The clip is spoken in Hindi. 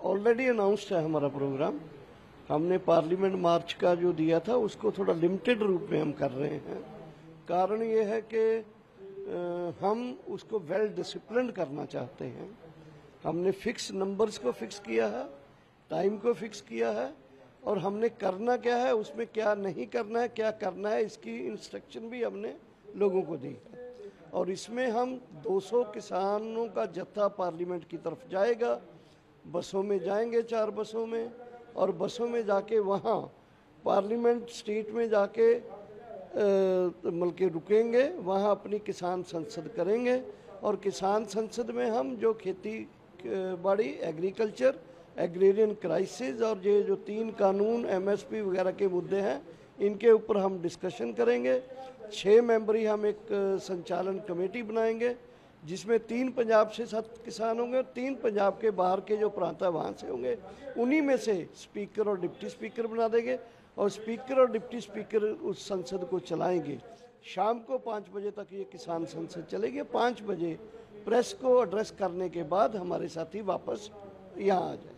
ऑलरेडी अनाउंस्ड है हमारा प्रोग्राम हमने पार्लियामेंट मार्च का जो दिया था, उसको थोड़ा लिमिटेड रूप में हम कर रहे हैं। कारण ये है कि हम उसको वेल डिसिप्लिन करना चाहते हैं। हमने फिक्स नंबर्स को फिक्स किया है टाइम को फिक्स किया है, और हमने करना क्या है, उसमें क्या नहीं करना है, क्या करना है, इसकी इंस्ट्रक्शन भी हमने लोगों को दी है। और इसमें हम 200 किसानों का जत्था पार्लियामेंट की तरफ़ जाएगा बसों में जाएँगे चार बसों में और बसों में जाके वहाँ पार्लियामेंट स्ट्रीट में जाके मतलब के रुकेंगे, वहाँ अपनी किसान संसद करेंगे और किसान संसद में हम जो खेती बाड़ी, एग्रीकल्चर, एग्रेरियन क्राइसिस और ये जो तीन कानून, एमएसपी वगैरह के मुद्दे हैं, इनके ऊपर हम डिस्कशन करेंगे। छः मेंबरी हम एक संचालन कमेटी बनाएँगे जिसमें तीन पंजाब से सात किसान होंगे और तीन पंजाब के बाहर के जो प्रांत है, वहाँ से होंगे। उन्हीं में से स्पीकर और डिप्टी स्पीकर बना देंगे और स्पीकर और डिप्टी स्पीकर उस संसद को चलाएँगे। शाम को पाँच बजे तक ये किसान संसद चलेगी। पाँच बजे प्रेस को एड्रेस करने के बाद हमारे साथी वापस यहाँ आ जाए